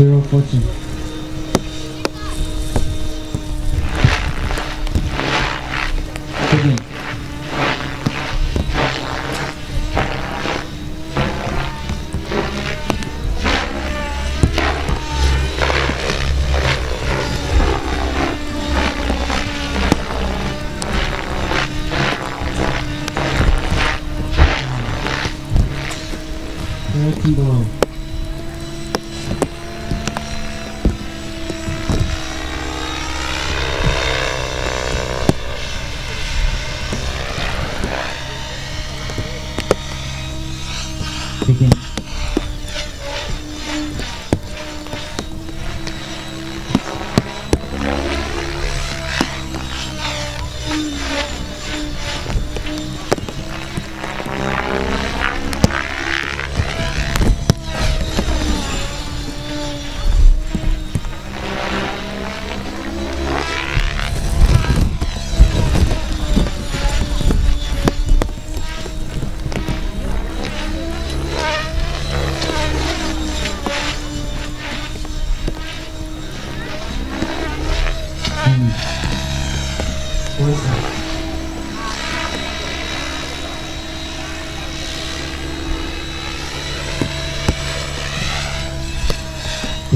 fortune. Begin. Thirteen below. Begin.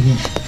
嗯。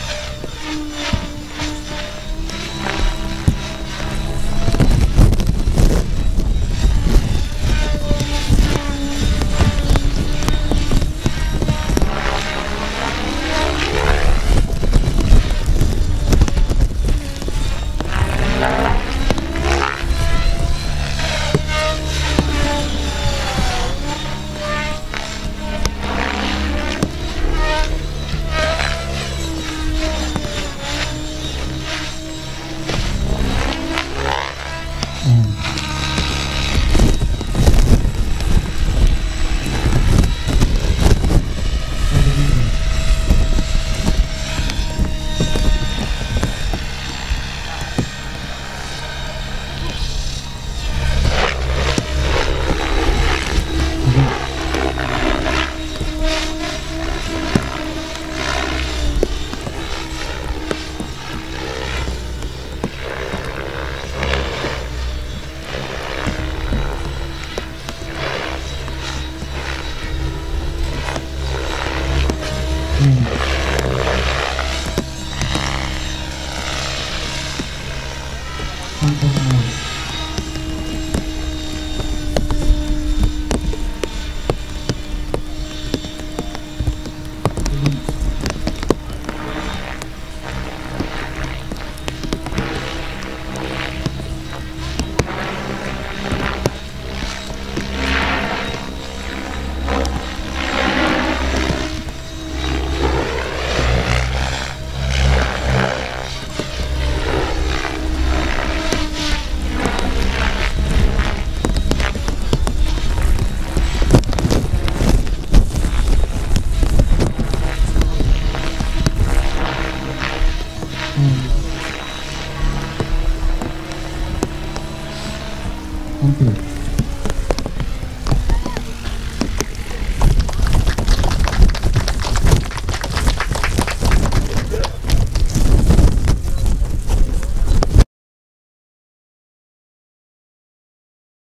Tranquilo.